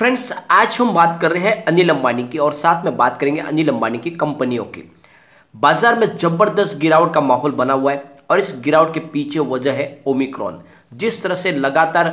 Friends आज हम बात कर रहे हैं अनिल अंबानी की और साथ में बात करेंगे अनिल अंबानी की कंपनियों की। बाज़ार में ज़बरदस्त गिरावट का माहौल बना हुआ है और इस गिरावट के पीछे वजह है ओमिक्रॉन। जिस तरह से लगातार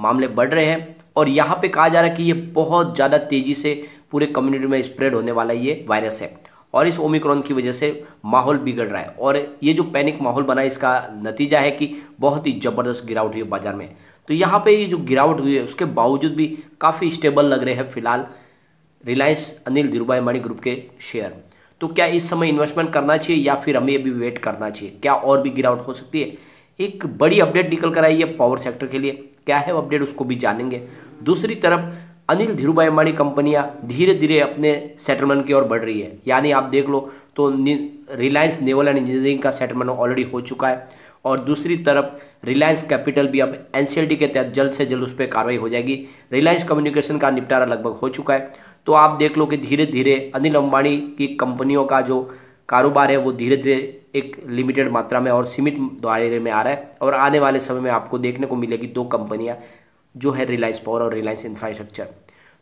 मामले बढ़ रहे हैं और यहाँ पे कहा जा रहा है कि ये बहुत ज़्यादा तेज़ी से पूरे कम्युनिटी में स्प्रेड होने वाला ये वायरस है। और इस ओमिक्रॉन की वजह से माहौल बिगड़ रहा है। और ये जो पैनिक माहौल बना, इसका नतीजा है कि बहुत ही ज़बरदस्त गिरावट हुई बाज़ार में। तो यहाँ पे ये जो गिरावट हुई है, उसके बावजूद भी काफ़ी स्टेबल लग रहे हैं फ़िलहाल रिलायंस अनिल धीरूभाई अंबानी ग्रुप के शेयर तो क्या इस समय इन्वेस्टमेंट करना चाहिए या फिर हमें अभी वेट करना चाहिए? क्या और भी गिरावट हो सकती है? एक बड़ी अपडेट निकल कर आई है पावर सेक्टर के लिए। क्या है अपडेट उसको भी जानेंगे। दूसरी तरफ़ अनिल धीरूभाई अंबानी कंपनियाँ धीरे धीरे अपने सेटलमेंट की ओर बढ़ रही है। यानी आप देख लो तो रिलायंस नेवल एंड इंजीनियरिंग का सेटलमेंट ऑलरेडी हो चुका है और दूसरी तरफ़ रिलायंस कैपिटल भी अब एन के तहत जल्द से जल्द उस पर कार्रवाई हो जाएगी। रिलायंस कम्युनिकेशन का निपटारा लगभग हो चुका है। तो आप देख लो कि धीरे धीरे अनिल अंबानी की कंपनियों का जो कारोबार है वो धीरे धीरे एक लिमिटेड मात्रा में और सीमित दायरे में आ रहा है और आने वाले समय में आपको देखने को मिलेगी दो कंपनियाँ जो है रिलायंस पावर और रिलायंस इंफ्रास्ट्रक्चर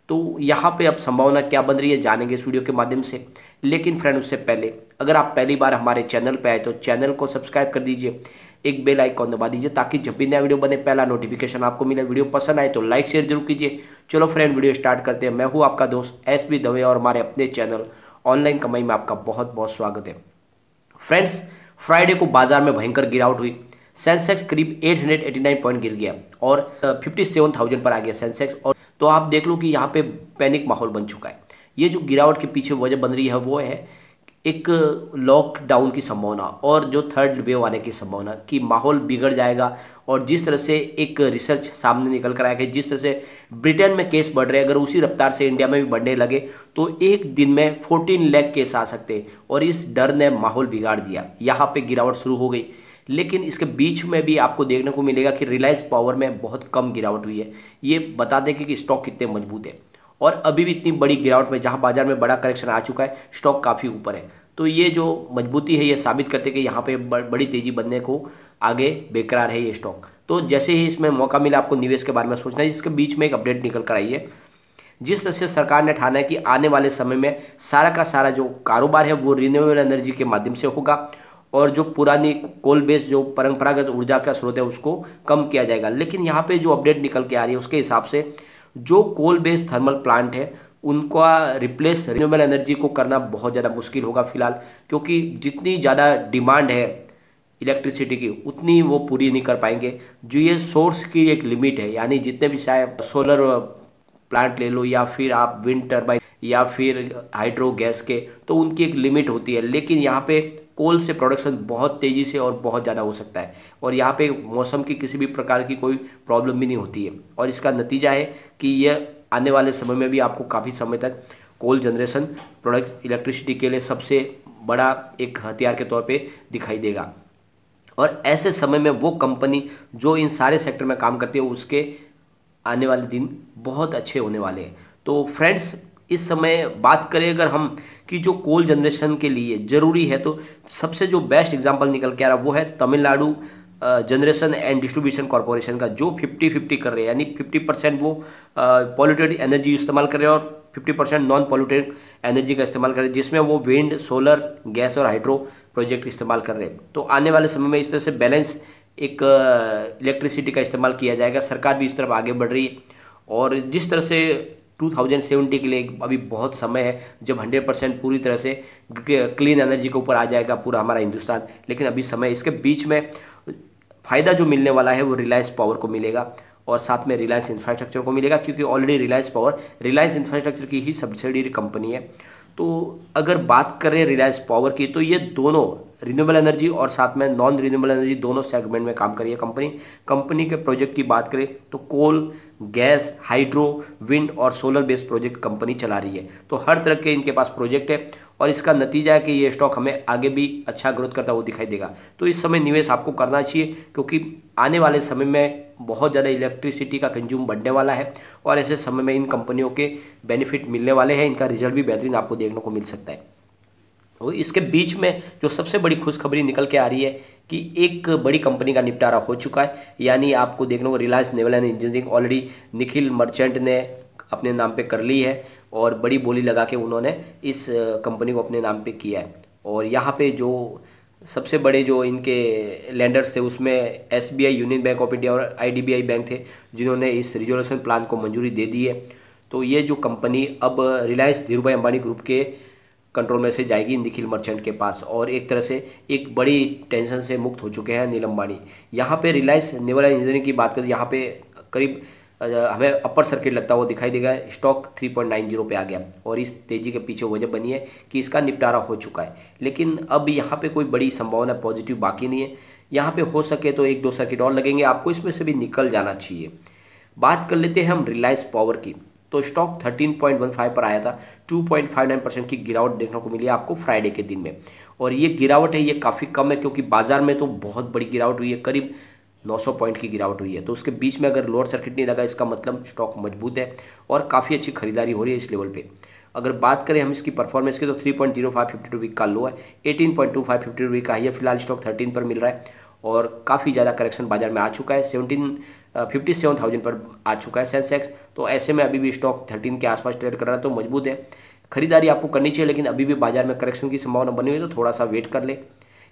तो यहाँ पे अब संभावना क्या बन रही है जानेंगे इस वीडियो के माध्यम से। लेकिन फ्रेंड उससे पहले अगर आप पहली बार हमारे चैनल पे आए तो चैनल को सब्सक्राइब कर दीजिए एक बेल आइकॉन दबा दीजिए ताकि जब भी नया वीडियो बने पहला नोटिफिकेशन आपको मिले। वीडियो पसंद आए तो लाइक शेयर ज़रूर कीजिए। चलो फ्रेंड वीडियो स्टार्ट करते हैं। मैं हूँ आपका दोस्त एस बी दवे और हमारे अपने चैनल ऑनलाइन कमाई में आपका बहुत बहुत स्वागत है। फ्रेंड्स फ्राइडे को बाज़ार में भयंकर गिरावट हुई। सेंसेक्स करीब 889 पॉइंट गिर गया और 57,000 पर आ गया सेंसेक्स और तो आप देख लो कि यहाँ पे पैनिक माहौल बन चुका है। ये जो गिरावट के पीछे वजह बन रही है, वो है एक लॉकडाउन की संभावना और जो थर्ड वेव आने की संभावना कि माहौल बिगड़ जाएगा और जिस तरह से एक रिसर्च सामने निकल कर आया कि जिस तरह से ब्रिटेन में केस बढ़ रहे हैं, अगर उसी रफ्तार से इंडिया में भी बढ़ने लगे तो एक दिन में 14 लाख केस आ सकते हैं और इस डर ने माहौल बिगाड़ दिया। यहाँ पे गिरावट शुरू हो गई। लेकिन इसके बीच में भी आपको देखने को मिलेगा कि रिलायंस पावर में बहुत कम गिरावट हुई है। ये बता दें कि स्टॉक कितने मज़बूत है। और अभी भी इतनी बड़ी गिरावट में, जहाँ बाज़ार में बड़ा करेक्शन आ चुका है स्टॉक काफ़ी ऊपर है। तो ये जो मजबूती है, ये साबित करते कि यहाँ पे बड़ी तेज़ी बनने को आगे बेकरार है ये स्टॉक तो जैसे ही इसमें मौका मिला, आपको निवेश के बारे में सोचना है। जिसके बीच में एक अपडेट निकल कर आई है। जिस तरह से सरकार ने ठाना है कि आने वाले समय में सारा का सारा जो कारोबार है, वो रिन्यूएबल एनर्जी के माध्यम से होगा। और जो पुरानी कोल बेस जो परंपरागत ऊर्जा का स्रोत है, उसको कम किया जाएगा। लेकिन यहाँ पे जो अपडेट निकल के आ रही है, उसके हिसाब से जो कोल बेस्ड थर्मल प्लांट है, उनका रिप्लेस रिन्यूएबल एनर्जी को करना बहुत ज़्यादा मुश्किल होगा फ़िलहाल, क्योंकि जितनी ज़्यादा डिमांड है इलेक्ट्रिसिटी की, उतनी वो पूरी नहीं कर पाएँगे। जो ये सोर्स की एक लिमिट है, यानी जितने भी शायद सोलर प्लांट ले लो, या फिर आप विंड टर्बाइन या फिर हाइड्रो गैस के तो उनकी एक लिमिट होती है। लेकिन यहाँ पे कोल से प्रोडक्शन बहुत तेज़ी से और बहुत ज़्यादा हो सकता है। और यहाँ पे मौसम की किसी भी प्रकार की कोई प्रॉब्लम भी नहीं होती है। और इसका नतीजा है कि यह आने वाले समय में भी आपको काफ़ी समय तक कोल जनरेशन प्रोडक्ट इलेक्ट्रिसिटी के लिए सबसे बड़ा एक हथियार के तौर पे दिखाई देगा। और ऐसे समय में वो कंपनी जो इन सारे सेक्टर में काम करती है, उसके आने वाले दिन बहुत अच्छे होने वाले हैं। तो फ्रेंड्स इस समय बात करें अगर हम कि जो कोल जनरेशन के लिए ज़रूरी है तो सबसे जो बेस्ट एग्जांपल निकल के आ रहा वो है Tamil Nadu generation and distribution corporation का, जो 50 50 कर रहे हैं, यानी 50 परसेंट वो पॉल्यूटेड एनर्जी इस्तेमाल कर रहे हैं और 50 परसेंट नॉन पॉल्यूटेड एनर्जी का इस्तेमाल कर रहे हैं, जिसमें वो विंड सोलर गैस और हाइड्रो प्रोजेक्ट इस्तेमाल कर रहे हैं। तो आने वाले समय में इस तरह से बैलेंस एक इलेक्ट्रिसिटी का इस्तेमाल किया जाएगा, सरकार भी इस तरफ़ आगे बढ़ रही है और जिस तरह से 2070 के लिए अभी बहुत समय है, जब 100 परसेंट पूरी तरह से क्लीन एनर्जी के ऊपर आ जाएगा पूरा हमारा हिंदुस्तान। लेकिन अभी समय इसके बीच में फ़ायदा जो मिलने वाला है वो रिलायंस पावर को मिलेगा और साथ में रिलायंस इंफ्रास्ट्रक्चर को मिलेगा, क्योंकि already Reliance power, Reliance infrastructure की ही सब्सिडरी कंपनी है। तो अगर बात करें रिलायंस पावर की तो ये दोनों रिन्यूएबल एनर्जी और साथ में नॉन रिन्यूएबल एनर्जी दोनों सेगमेंट में काम कर रही है कंपनी कंपनी के प्रोजेक्ट की बात करें तो कोल गैस हाइड्रो विंड और सोलर बेस्ड प्रोजेक्ट कंपनी चला रही है। तो हर तरह के इनके पास प्रोजेक्ट है और इसका नतीजा है कि ये स्टॉक हमें आगे भी अच्छा ग्रोथ करता हुआ दिखाई देगा। तो इस समय निवेश आपको करना चाहिए, क्योंकि आने वाले समय में बहुत ज़्यादा इलेक्ट्रिसिटी का कंज्यूम बढ़ने वाला है और ऐसे समय में इन कंपनियों के बेनिफिट मिलने वाले हैं, इनका रिज़ल्ट भी बेहतरीन आपको देखने को मिल सकता है। और इसके बीच में जो सबसे बड़ी खुशखबरी निकल के आ रही है कि एक बड़ी कंपनी का निपटारा हो चुका है, यानी आपको देखने को Reliance naval and engineering already Nikhil Merchant ने अपने नाम पे कर ली है और बड़ी बोली लगा के उन्होंने इस कंपनी को अपने नाम पे किया है। और यहाँ पे जो सबसे बड़े जो इनके लैंडर्स थे, उसमें S B I union bank of India और आईडीबीआई बैंक थे, जिन्होंने इस रिजोल्यूशन प्लान को मंजूरी दे दी है। तो ये जो कंपनी अब रिलायंस धीरू भाई अंबानी ग्रुप के कंट्रोल में से जाएगी निखिल मर्चेंट के पास और एक तरह से एक बड़ी टेंशन से मुक्त हो चुके हैं नील अंबानी यहाँ पे रिलायंस नेवल इंजीनियरिंग की बात करें, यहाँ पे करीब हमें अपर सर्किट लगता हुआ दिखाई देगा। स्टॉक 3.90 पे आ गया। और इस तेज़ी के पीछे वजह बनी है कि इसका निपटारा हो चुका है। लेकिन अब यहाँ पे कोई बड़ी संभावना पॉजिटिव बाकी नहीं है। यहाँ पे हो सके तो एक दो सर्किट और लगेंगे। आपको इसमें से भी निकल जाना चाहिए। बात कर लेते हैं हम रिलायंस पावर की। तो स्टॉक 13.15 पर आया था। 2.59 परसेंट की गिरावट देखने को मिली आपको फ्राइडे के दिन में। और ये गिरावट है, ये काफ़ी कम है, क्योंकि बाज़ार में तो बहुत बड़ी गिरावट हुई है। करीब 900 पॉइंट की गिरावट हुई है। तो उसके बीच में अगर लोअर सर्किट नहीं लगा, इसका मतलब स्टॉक मज़बूत है और काफ़ी अच्छी खरीदारी हो रही है इस लेवल पे। अगर बात करें हम इसकी परफॉर्मेंस की तो three point zero five fifty two week का लो है, eighteen point two five fifty two week का है। फ़िलहाल स्टॉक थर्टीन पर मिल रहा है और काफ़ी ज़्यादा करेक्शन बाज़ार में आ चुका है। सेवनटीन, फिफ्टी सेवन थाउज़ेंड पर आ चुका है सेंसेक्स। तो ऐसे में अभी भी स्टॉक थर्टीन के आसपास ट्रेड कर रहा है तो मज़बूत है। खरीदारी आपको करनी चाहिए, लेकिन अभी भी बाज़ार में करेक्शन की संभावना बनी हुई है तो थोड़ा सा वेट कर ले।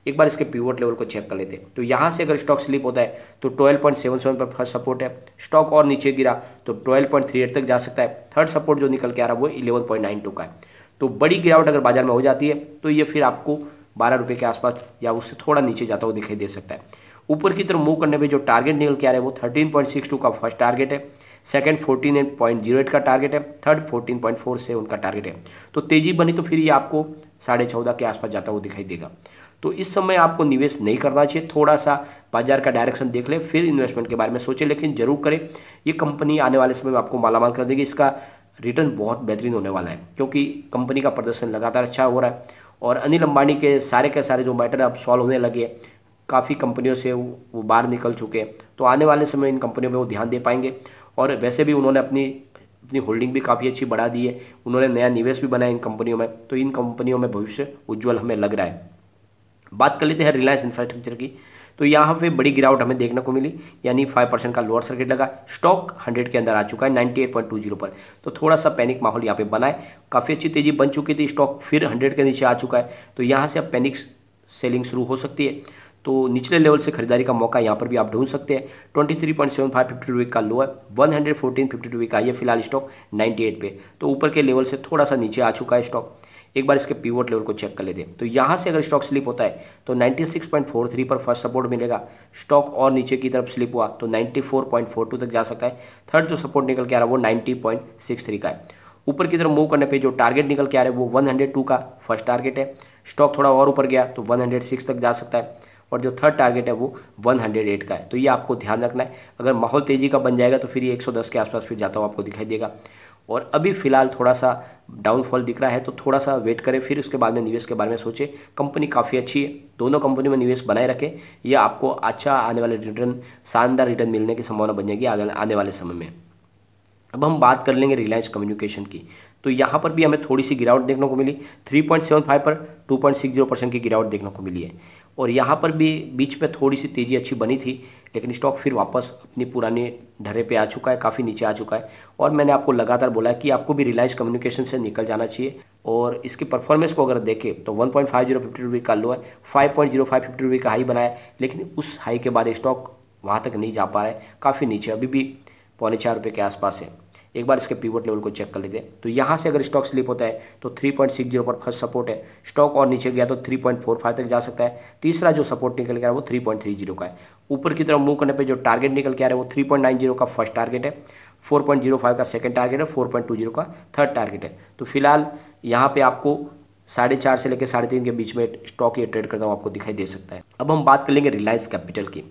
एक बार इसके पीवोट लेवल को चेक कर लेते हैं। तो यहाँ से अगर स्टॉक स्लिप होता है तो 12.77 पर फ़र्स्ट सपोर्ट है। स्टॉक और नीचे गिरा तो 12.38 तक जा सकता है। थर्ड सपोर्ट जो निकल के आ रहा है, वो 11.92 का है। तो बड़ी गिरावट अगर बाज़ार में हो जाती है तो ये फिर आपको बारह रुपये के आसपास या उससे थोड़ा नीचे जाता हुआ दिखाई दे सकता है। ऊपर की तरफ़ मूव करने पे जो टारगेट निकल के आ रहा है, वो थर्टीन पॉइंट सिक्स टू का फ़र्स्ट टारगेट है। Second fourteen eight point zero eight का टारगेट है थर्ड फोर्टीन पॉइंट फोर से उनका टारगेट है। तो तेज़ी बनी तो फिर ये आपको साढ़े चौदह के आसपास जाता हुआ दिखाई देगा। तो इस समय आपको निवेश नहीं करना चाहिए थोड़ा सा बाज़ार का डायरेक्शन देख ले, फिर इन्वेस्टमेंट के बारे में सोचें, लेकिन ज़रूर करें। ये कंपनी आने वाले समय में आपको मालामाल कर देगी। इसका रिटर्न बहुत बेहतरीन होने वाला है, क्योंकि कंपनी का प्रदर्शन लगातार अच्छा हो रहा है। और अनिल अंबानी के सारे के सारे जो मैटर अब सॉल्व होने लगे काफ़ी कंपनियों से वो बाहर निकल चुके हैं। तो आने वाले समय इन कंपनियों में वो ध्यान दे पाएँगे। और वैसे भी उन्होंने अपनी अपनी होल्डिंग भी काफ़ी अच्छी बढ़ा दी है। उन्होंने नया निवेश भी बनाया इन कंपनियों में। तो इन कंपनियों में भविष्य उज्ज्वल हमें लग रहा है। बात कर लेते हैं रिलायंस इंफ्रास्ट्रक्चर की। तो यहाँ पे बड़ी गिरावट हमें देखने को मिली। यानी फाइव परसेंट का लोअर सर्किट लगा। स्टॉक हंड्रेड के अंदर आ चुका है ninety eight point two zero पर। तो थोड़ा सा पैनिक माहौल यहाँ पे बना है। काफ़ी अच्छी तेज़ी बन चुकी थी। स्टॉक फिर हंड्रेड के नीचे आ चुका है। तो यहाँ से अब पैनिक सेलिंग शुरू हो सकती है। तो निचले लेवल से खरीदारी का मौका यहाँ पर भी आप ढूंढ सकते हैं। Twenty three point seven five fifty two week का लो है। One hundred fourteen fifty two week का ये फ़िलहाल स्टॉक नाइन्टी एट पे। तो ऊपर के लेवल से थोड़ा सा नीचे आ चुका है स्टॉक एक बार इसके पीवोट लेवल को चेक कर लेते हैं। तो यहाँ से अगर स्टॉक स्लिप होता है तो 96.43 पर फ़र्स्ट सपोर्ट मिलेगा। स्टॉक और नीचे की तरफ़ स्लिप हुआ तो 94.42 तक जा सकता है। थर्ड जो सपोर्ट निकल के आ रहा है, वो 90.63 का है। ऊपर की तरफ़ मूव करने पे जो टारगेट निकल के आ रहा है, वो 102 का फ़र्स्ट टारगेट है। स्टॉक थोड़ा और ऊपर गया तो 106 तक जा सकता है। और जो थर्ड टारगेट है वो 108 का है। तो ये आपको ध्यान रखना है। अगर माहौल तेज़ी का बन जाएगा तो फिर ये 110 के आसपास फिर जाता हुआ आपको दिखाई देगा। और अभी फ़िलहाल थोड़ा सा डाउनफॉल दिख रहा है तो थोड़ा सा वेट करें, फिर उसके बाद में निवेश के बारे में सोचें। कंपनी काफ़ी अच्छी है। दोनों कंपनी में निवेश बनाए रखें। यह आपको अच्छा आने वाले रिटर्न शानदार रिटर्न मिलने की संभावना बन जाएगी आने वाले समय में। अब हम बात कर लेंगे रिलायंस कम्युनिकेशन की। तो यहाँ पर भी हमें थोड़ी सी गिरावट देखने को मिली। 3.75 पर 2.60 परसेंट की गिरावट देखने को मिली है। और यहाँ पर भी बीच में थोड़ी सी तेज़ी अच्छी बनी थी, लेकिन स्टॉक फिर वापस अपनी पुरानी ढरे पे आ चुका है, काफ़ी नीचे आ चुका है। और मैंने आपको लगातार बोला कि आपको भी रिलायंस कम्युनिकेशन से निकल जाना चाहिए। और इसकी परफॉर्मेंस को अगर देखें तो one point five zero fifty रुपये का लो है, five point zero five fifty रुपये का हाई बनाया लेकिन उस हाई के बाद स्टॉक वहाँ तक नहीं जा पा रहा है, काफ़ी नीचे अभी भी पौने चार रुपये के आसपास है। एक बार इसके पीवोट लेवल को चेक कर लेते हैं तो यहाँ से अगर स्टॉक स्लिप होता है तो 3.60 पर फ़र्स्ट सपोर्ट है। स्टॉक और नीचे गया तो 3.45 तक जा सकता है। तीसरा जो सपोर्ट निकल के आ रहा है वो 3.30 का है। ऊपर की तरफ़ मूव करने पर जो टारगेट निकल के आ रहा है, वो थ्री का फ़र्स्ट टारगेट है। फोर का सेकेंड टारगेट है फोर का थर्ड टारगेट है। तो फ़िलहाल यहाँ पर आपको साढ़े चार से लेकर साढ़े तीन के बीच में स्टॉक ये ट्रेड करता हूँ आपको दिखाई दे सकता है। अब हम बात कर लेंगे रिलायंस कैपिटल की।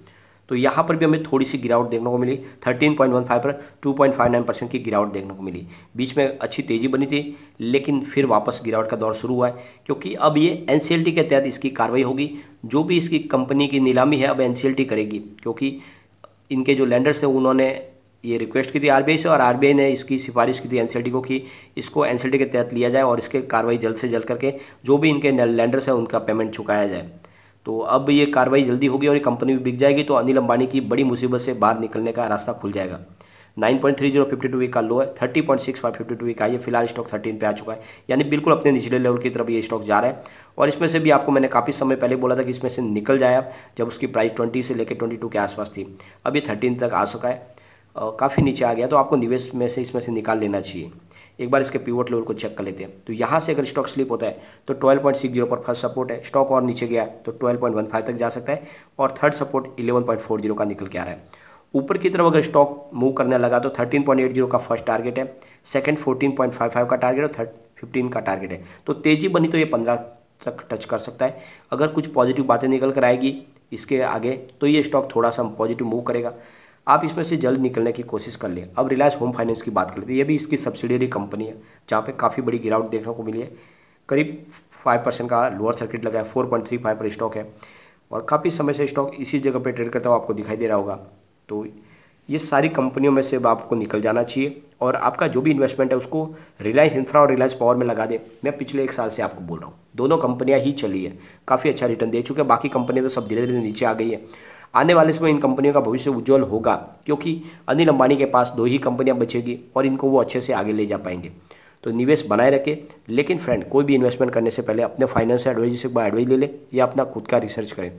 तो यहाँ पर भी हमें थोड़ी सी गिरावट देखने को मिली। 13.15 पर 2.59 परसेंट की गिरावट देखने को मिली। बीच में अच्छी तेज़ी बनी थी, लेकिन फिर वापस गिरावट का दौर शुरू हुआ है, क्योंकि अब ये एनसीएलटी के तहत इसकी कार्रवाई होगी। जो भी इसकी कंपनी की नीलामी है, अब एनसीएलटी करेगी, क्योंकि इनके जो लैंडर्स हैं, उन्होंने ये रिक्वेस्ट की थी आरबीआई से और आरबीआई ने इसकी सिफारिश की थी एनसीएलटी को कि इसको एनसीएलटी के तहत लिया जाए और इसके कार्रवाई जल्द से जल्द करके जो भी इनके लैंडर्स हैं, उनका पेमेंट चुकाया जाए। तो अब ये कार्रवाई जल्दी होगी और ये कंपनी भी बिक जाएगी तो अनिल अंबानी की बड़ी मुसीबत से बाहर निकलने का रास्ता खुल जाएगा। Nine point three zero fifty two week का लो है, thirty point six five fifty two week का ये फ़िलहाल स्टॉक थर्टीन पे आ चुका है। यानी बिल्कुल अपने निचले लेवल की तरफ़ ये स्टॉक जा रहा है। और इसमें से भी आपको मैंने काफ़ी समय पहले बोला था कि इसमें से निकल जाए आप, जब उसकी प्राइस ट्वेंटी से लेकर ट्वेंटी टू के आसपास थी। अब ये थर्टीन तक आ चुका है। काफ़ी नीचे आ गया तो आपको निवेश में से इसमें से निकाल लेना चाहिए। एक बार इसके पीवोट लेवल को चेक कर लेते हैं। तो यहाँ से अगर स्टॉक स्लिप होता है तो 12.60 पर फ़र्स्ट सपोर्ट है स्टॉक और नीचे गया तो 12.15 तक जा सकता है और थर्ड सपोर्ट 11.40 का निकल के आ रहा है। ऊपर की तरफ़ अगर स्टॉक मूव करने लगा तो 13.80 का फ़र्स्ट टारगेट है सेकंड 14.55 का टारगेट और थर्ड फिफ्टीन का टारगेट है। तो तेज़ी बनी तो ये पंद्रह तक टच कर सकता है। अगर कुछ पॉजिटिव बातें निकल कर आएगी इसके आगे तो ये स्टॉक थोड़ा सा पॉजिटिव मूव करेगा। आप इसमें से जल्द निकलने की कोशिश कर लें। अब रिलायंस होम फाइनेंस की बात कर लेते हैं। ये भी इसकी सब्सिडियरी कंपनी है, जहाँ पे काफ़ी बड़ी गिरावट देखने को मिली है। करीब फाइव परसेंट का लोअर सर्किट लगा है फोर पॉइंट थ्री फाइव पर स्टॉक है। और काफ़ी समय से स्टॉक इसी जगह पर ट्रेड करता हुआ आपको दिखाई दे रहा होगा। तो ये सारी कंपनियों में से आपको निकल जाना चाहिए और आपका जो भी इन्वेस्टमेंट है उसको रिलायंस इंफ्रा और रिलायंस पावर में लगा दें। मैं पिछले एक साल से आपको बोल रहा हूँ। दोनों कंपनियाँ ही चली है। काफ़ी अच्छा रिटर्न दे चुके हैं। बाकी कंपनियाँ तो सब धीरे धीरे नीचे आ गई है। आने वाले समय इन कंपनियों का भविष्य उज्जवल होगा क्योंकि अनिल अंबानी के पास दो ही कंपनियाँ बचेगी और इनको वो अच्छे से आगे ले जा पाएँगे। तो निवेश बनाए रखें। लेकिन फ्रेंड कोई भी इन्वेस्टमेंट करने से पहले अपने फाइनेंस एडवाइजर से एडवाइस ले ले या अपना खुद का रिसर्च करें।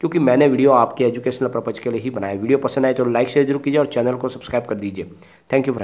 क्योंकि मैंने वीडियो आपके एजुकेशनल पर्पज के लिए ही बनाया वीडियो पसंद आए तो लाइक शेयर ज़रूर कीजिए और चैनल को सब्सक्राइब कर दीजिए। Thank you friend